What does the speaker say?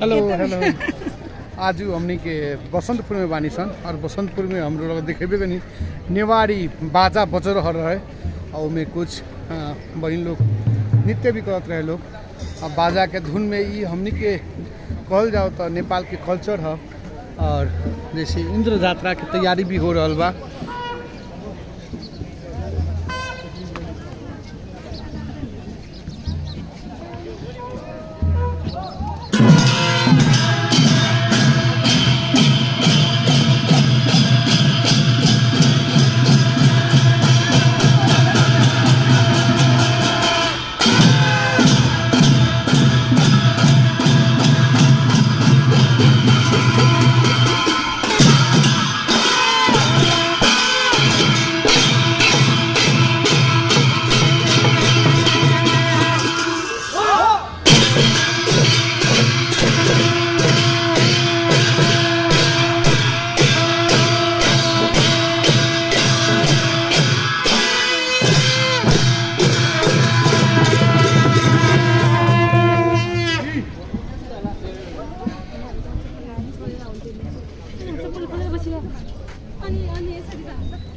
Hello hello आज हमनी के बसंतपुर में बानी सन और बसंतपुर में हम लोग देखेबे कनी नेवारी बाजा बज रहा है और में कुछ बहिन लोग नृत्य भी करत रहे लोग। अब बाजा के धुन में ये हमनी के कहल जाओ तो नेपाल के कल्चर है और जैसे इंद्र जात्रा के तैयारी भी हो रहा बा। अनि अनि यसरी त